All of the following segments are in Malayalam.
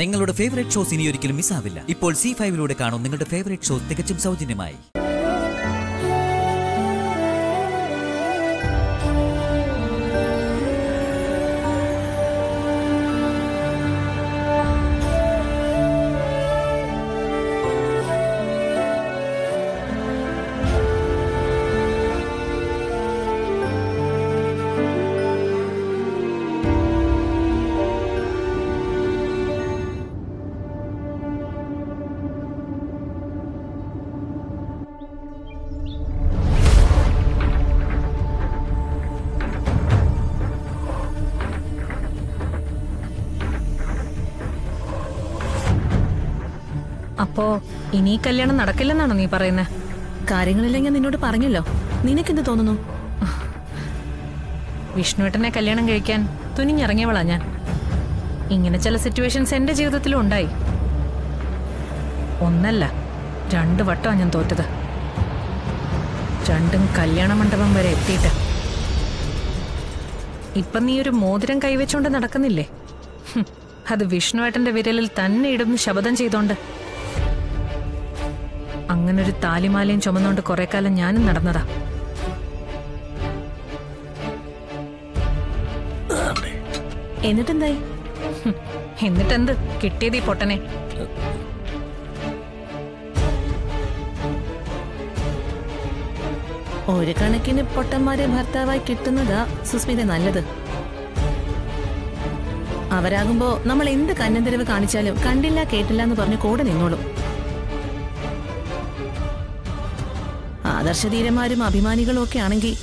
നിങ്ങളുടെ ഫേവറേറ്റ് ഷോസ് ഇനി ഒരിക്കലും മിസ്സാവില്ല ഇപ്പോൾ സി ഫൈവിലൂടെ കാണും നിങ്ങളുടെ ഫേവറേറ്റ് ഷോസ് തികച്ചും സൗജന്യമായി. അപ്പോ ഇനി കല്യാണം നടക്കില്ലെന്നാണോ നീ പറയുന്നത് കാര്യങ്ങളെല്ലാം ഞാൻ നിന്നോട് പറഞ്ഞല്ലോ. നിനക്കെന്ത് തോന്നുന്നു? വിഷ്ണുവേട്ടനെ കല്യാണം കഴിക്കാൻ തുനിഞ്ഞിറങ്ങിയവളാ ഞാൻ. ഇങ്ങനെ ചില സിറ്റുവേഷൻസ് എന്റെ ജീവിതത്തിലും ഉണ്ടായി. ഒന്നല്ല രണ്ട് വട്ടമാ ഞാൻ തോറ്റത്. രണ്ടും കല്യാണ മണ്ഡപം വരെ എത്തിയിട്ട്. ഇപ്പൊ നീ ഒരു മോതിരം കൈവച്ചോണ്ട് നടക്കുന്നില്ലേ? അത് വിഷ്ണുവേട്ടന്റെ വിരലിൽ തന്നെ ഇടുന്ന് ശബദം ചെയ്തോണ്ട്. അങ്ങനൊരു താലിമാലയും ചുമന്നുകൊണ്ട് കുറെ കാലം ഞാനും നടന്നതാ. എന്നിട്ടെന്തായി? എന്നിട്ടെന്ത്? കിട്ടിയത് ഈ പൊട്ടനെ. ഒരു കണക്കിന് പൊട്ടന്മാരെ ഭർത്താവായി കിട്ടുന്നതാ സുസ്മിത നല്ലത്. അവരാകുമ്പോ നമ്മൾ എന്ത് കന്നന്തരവ് കാണിച്ചാലും കണ്ടില്ല കേട്ടില്ല എന്ന് പറഞ്ഞ് കൂടെ നിന്നോളും. ആദർശധീരന്മാരും അഭിമാനികളും ഒക്കെ ആണെങ്കിൽ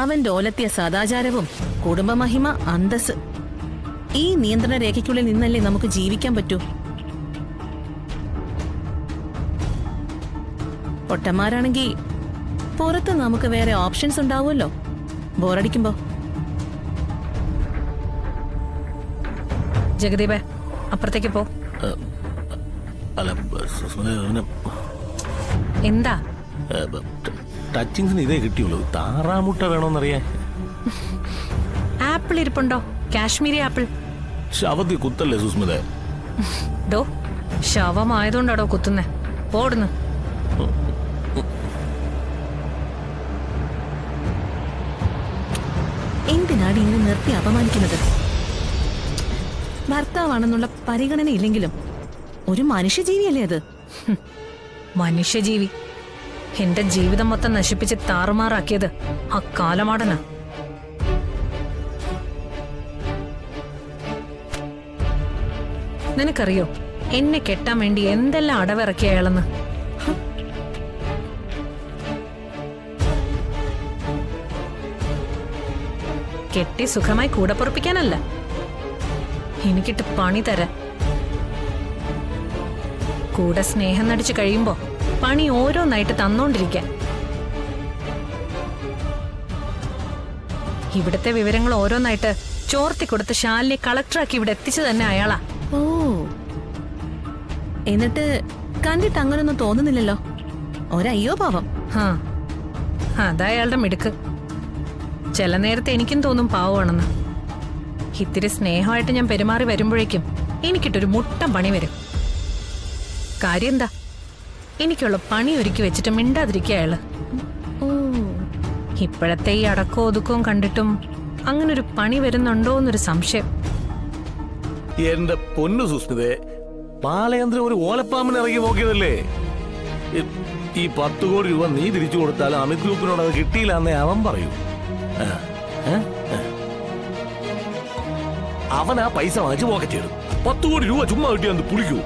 അവൻ ഓലത്തിയ സദാചാരവും കുടുംബമഹിമ അന്തസ് ഈ നിയന്ത്രണ രേഖയ്ക്കുള്ളിൽ നിന്നല്ലേ നമുക്ക് ജീവിക്കാൻ പറ്റൂ പൊട്ടന്മാരാണെങ്കിൽ പുറത്ത് നമുക്ക് വേറെ ഓപ്ഷൻസ് ഉണ്ടാവുമല്ലോ ബോറടിക്കുമ്പോ ജഗദീപേ അപ്പുറത്തേക്ക് പോ എന്താ ടച്ചിങ്സിന് ഇതേ കിട്ടിയുള്ളൂ. താറാമുട്ട വേണമെന്നറിയാൻ ആപ്പിൾ ഇരിപ്പുണ്ടോ? കാശ്മീരി ആപ്പിൾ. ശവത്തിൽ കുത്തല്ലേ സുസ്മിത? ഡോ ശവമായതുകൊണ്ടാടോ കുത്തുന്നേ? പോടുന്നു എന്തിനാണ് ഇന്ന് നിർത്തി അപമാനിക്കുന്നത്? ഭർത്താവാണെന്നുള്ള പരിഗണന ഇല്ലെങ്കിലും ഒരു മനുഷ്യജീവിയല്ലേ അത്? മനുഷ്യജീവി. എന്റെ ജീവിതം മൊത്തം നശിപ്പിച്ച് താറുമാറാക്കിയത് ആ കാലമാടനാ. നിനക്കറിയോ എന്നെ കെട്ടാൻ വേണ്ടി എന്തെല്ലാം അടവിറക്കിയ അയാളെന്ന്? കെട്ടി സുഖമായി കൂടെ പൊറപ്പിക്കാനല്ല. എനിക്കിട്ട് പണി തരാൻ. കൂടെ സ്നേഹം നടിച്ചു കഴിയുമ്പോ പണി ഓരോന്നായിട്ട് തന്നോണ്ടിരിക്കാൻ. ഇവിടത്തെ വിവരങ്ങൾ ഓരോന്നായിട്ട് ചോർത്തി കൊടുത്ത് ശാലിനെ കളക്ടറാക്കി ഇവിടെ എത്തിച്ചു തന്നെ അയാളാ. ഓ. എന്നിട്ട് കണ്ടിട്ട് അങ്ങനൊന്നും തോന്നുന്നില്ലല്ലോ? ഒരയ്യോ പാവം. ഹാ. അതാ അയാളുടെ മിടുക്ക്. ചില നേരത്തെ എനിക്കും തോന്നും പാവമാണെന്ന്. ഇത്തിരി സ്നേഹമായിട്ട് ഞാൻ പെരുമാറി വരുമ്പോഴേക്കും എനിക്കിട്ടൊരു മുട്ടം പണി വരും. കാര്യം എന്താ എനിക്കുള്ള പണി ഒരുക്കി വെച്ചിട്ട് മിണ്ടാതിരിക്കുക അയാൾ. ഓ. ഇപ്പോഴത്തെ ഈ അടക്കവും ഒതുക്കവും കണ്ടിട്ടും അങ്ങനൊരു പണി വരുന്നുണ്ടോ എന്നൊരു സംശയം. എന്റെ പൊന്നു സുസ്മിതേ പാലയന്ത്രം ഒരു ഓലപ്പാമ്പിന് ഇറങ്ങി നോക്കിയതല്ലേ? ഈ- ഈ പത്ത് കോടി രൂപ നീ തിരിച്ചു കൊടുത്താൽ അമിത് ഗ്രൂപ്പിനോട് അത് കിട്ടിയില്ല എന്നേ അവൻ പറയൂ. അവൻ ആ പൈസ വാങ്ങിച്ച് പോക്കറ്റ് ചെയ്തു പത്ത് കോടി രൂപ ചുമ്മാ കിട്ടിയാന്ന് പുളിക്കൂ?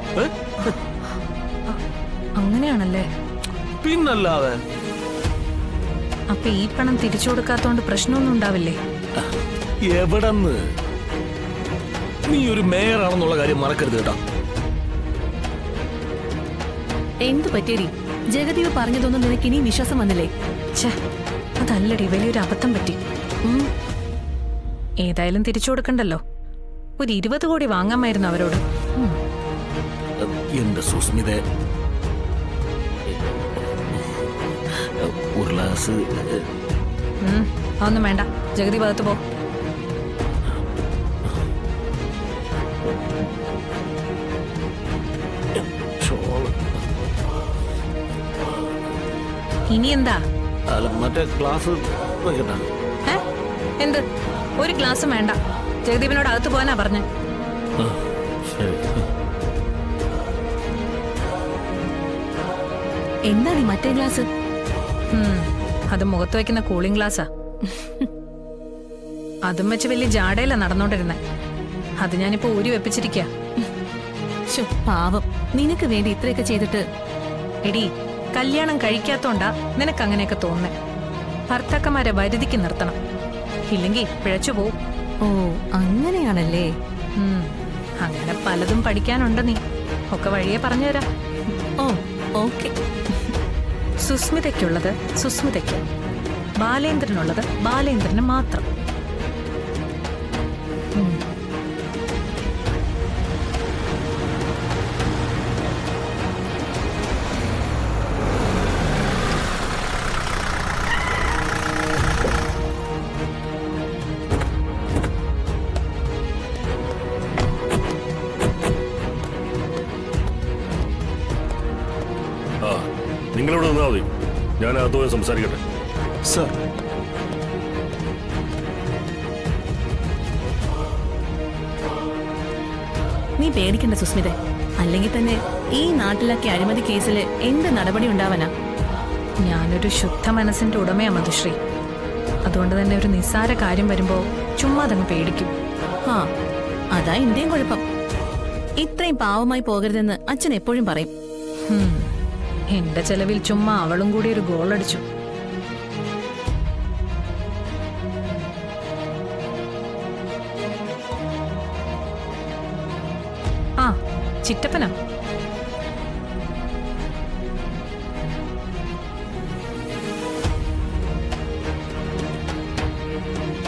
അങ്ങനെയാണല്ലേ? പിന്നല്ലാതെ. അപ്പൊ ഈ പണം തിരിച്ചു കൊടുക്കാത്തോണ്ട് പ്രശ്നമൊന്നും ഉണ്ടാവില്ലേ? എവിടെന്ന്? നീ ഒരു മേയർ ആണെന്നുള്ള കാര്യം മറക്കരുത് കേട്ടോ. എന്തു പറ്റിയടി? ജഗദീവ് പറഞ്ഞതൊന്നും നിനക്ക് ഇനിയും വിശ്വാസം വന്നില്ലേ? ഛേ അതല്ലടി വലിയൊരു അബദ്ധം പറ്റി. ഉം, ഏതായാലും തിരിച്ചു കൊടുക്കണ്ടല്ലോ. ഒരു ഇരുപത് കോടി വാങ്ങാമായിരുന്നു അവരോട്. എന്റെ സുസ്മിത? ഒരു അതൊന്നും വേണ്ട. ജഗതി ഭാഗത്ത് പോ. ഇനി എന്താ? മറ്റേ ഗ്ലാസ് എന്ത്? ഒരു ഗ്ലാസ് വേണ്ട. ജഗദീപിനോട് അകത്ത് പോകാനാ പറഞ്ഞേ. ശരി. എന്താണ് ഈ മറ്റേ ഗ്ലാസ്? അത് മുഖത്ത് വയ്ക്കുന്ന കൂളിംഗ് ഗ്ലാസ്സാ അതും വെച്ച് വലിയ ജാടയില്ല നടന്നോണ്ടിരുന്നെ. അത് ഞാനിപ്പോ ഊരി വെപ്പിച്ചിരിക്ക. പാവം. നിനക്ക് വേണ്ടി ഇത്രയൊക്കെ ചെയ്തിട്ട് എടി കല്യാണം കഴിക്കാത്തോണ്ടാ നിനക്ക് അങ്ങനെയൊക്കെ തോന്നേ ഭർത്താക്കന്മാരെ വരുതിക്ക് നിർത്തണം. ഇല്ലെങ്കിൽ പിഴച്ചു പോവും. ഓ അങ്ങനെയാണല്ലേ? അങ്ങനെ പലതും പഠിക്കാനുണ്ട് നീ. ഒക്കെ വഴിയെ പറഞ്ഞുതരാം. ഓ ഓക്കെ. സുസ്മിതയ്ക്കുള്ളത് സുസ്മിതയ്ക്ക്. ബാലേന്ദ്രനുള്ളത് ബാലേന്ദ്രന് മാത്രം. ഞാൻ സംസാരിക്കട്ടെ. സർ. നീ പേടിക്കണ്ട സുസ്മിത. അല്ലെങ്കിൽ തന്നെ ഈ നാട്ടിലൊക്കെ അഴിമതി കേസിൽ എന്ത് നടപടി ഉണ്ടാവാനാ? ഞാനൊരു ശുദ്ധ മനസ്സിന്റെ ഉടമയാ മധുശ്രീ. അതുകൊണ്ട് തന്നെ ഒരു നിസ്സാര കാര്യം വരുമ്പോ ചുമ്മാ തന്നെ പേടിക്കും. ആ അതാ ഇന്ത്യയും കുഴപ്പം. ഇത്രയും പാവമായി പോകരുതെന്ന് അച്ഛൻ എപ്പോഴും പറയും. എന്റെ ചെലവിൽ ചുമ്മാ അവളും കൂടി ഒരു ഗോൾ അടിച്ചു. ആ ചിറ്റപ്പന.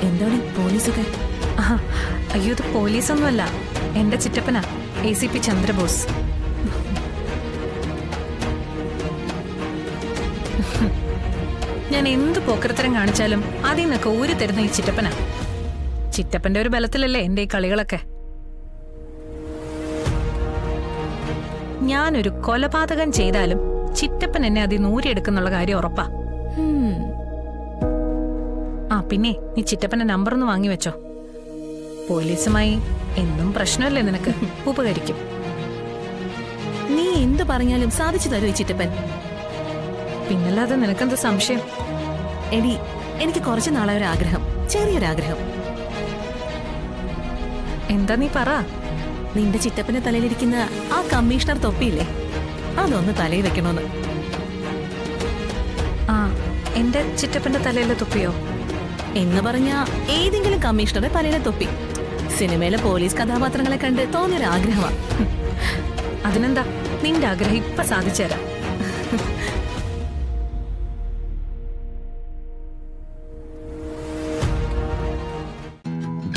എന്താണ് പോലീസൊക്കെ? ആഹാ, അയ്യോ ഇത് പോലീസൊന്നുമല്ല. എന്റെ ചിറ്റപ്പനാ എ സി പി ചന്ദ്രബോസ്. ഞാൻ എന്ത് പോക്കരത്തരം കാണിച്ചാലും അതിൽ നിന്നൊക്കെ ഊരി തരുന്ന ഈ ചിറ്റപ്പനാ. ചിറ്റപ്പന്റെ ഒരു ബലത്തിലല്ലേ എന്റെ ഈ കളികളൊക്കെ. ഞാനൊരു കൊലപാതകം ചെയ്താലും ചിറ്റപ്പൻ എന്നെ അതിൽ നൂരിയെടുക്കുന്നുള്ള കാര്യം ഉറപ്പാ. ആ പിന്നെ നീ ചിറ്റപ്പന്റെ നമ്പർ ഒന്ന് വാങ്ങി വെച്ചോ. പോലീസുമായി എന്നും പ്രശ്നമല്ലേ നിനക്ക്? ഉപകരിക്കും. നീ എന്ത് പറഞ്ഞാലും സാധിച്ചു തരൂ ഈ ചിറ്റപ്പൻ. പിന്നല്ലാതെ നിനക്കെന്ത് സംശയം? എടി എനിക്ക് കുറച്ചു നാളെ ഒരു ആഗ്രഹം ചെറിയൊരാഗ്രഹം. എന്താ നീ പറ? നിന്റെ ചിറ്റപ്പന്റെ തലയിലിരിക്കുന്ന ആ കമ്മീഷണർ തൊപ്പിയില്ലേ? അതൊന്ന് തലയിൽ വെക്കണോന്ന്. ആ എന്റെ ചിറ്റപ്പന്റെ തലയിലെ തൊപ്പിയോ? എന്ന് പറഞ്ഞ ഏതെങ്കിലും കമ്മീഷണറുടെ തലയിലെ തൊപ്പി. സിനിമയിലെ പോലീസ് കഥാപാത്രങ്ങളെ കണ്ട് തോന്നിയൊരു അതിനെന്താ? നിന്റെ ആഗ്രഹം ഇപ്പൊ സാധിച്ചു തരാം